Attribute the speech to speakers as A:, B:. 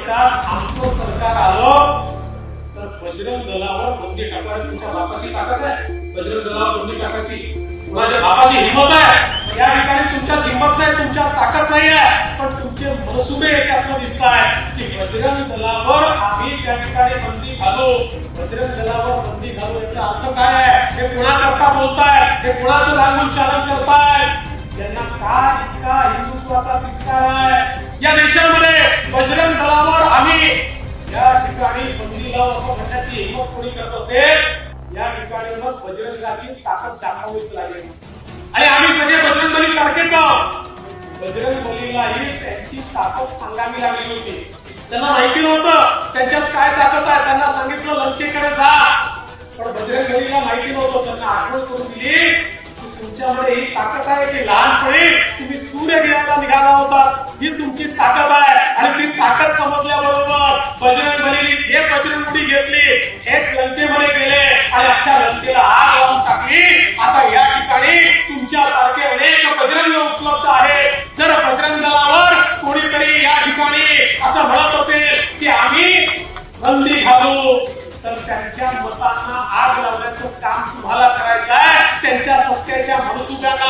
A: म्हणतात आमचं सरकार आलं तर बजरंग दलावर बंदी टाकायला तुमच्या बापाची ताकद आहे. बजरंग दलावर बंदी टाकायची. कुणाच्या बापाची हिंमत आहे. या ठिकाणी तुमच्यात हिंमत नाही तुमच्यात ताकद नाही आहे पण तुमचे मनसुबे याच्यातनं दिसत आहे की बजरंग दलावर आम्ही त्या ठिकाणी बंदी घालू. बजरंग दलावर बंदी घालू याचा अर्थ काय आहे? हे कुणाकरता बोलताय हे कुणाचं चालन करताय त्यांना काय इतका हिंदुत्वाचा ठिकाणी असं म्हणण्याची हिंमत कोणी करत असेल या ठिकाणी मग बजरंगाची ताकद दाखवावीच लागेल. आणि आम्ही सगळे बजरंग बली सारखेच आहोत. बजरंग बलीलाही त्यांची ताकद सांगावी लागली होती. त्यांना माहिती नव्हतं त्यांच्यात काय ताकद आहे. त्यांना सांगितलं लंकेकडे जा. पण बजरंग बलीला माहिती नव्हतं. त्यांना आठवण करून दिली की तुमच्यामध्ये ही ताकद आहे की लहानपणी तुम्ही सूर्य गिरायला निघाला होता. ही तुमची ताकद आहे. आणि ती ताकद समज बंदी घालू तर त्यांच्या मतांना आग लावण्याचं काम तुम्हाला करायचं आहे. त्यांच्या सत्तेच्या मनसुब्यांना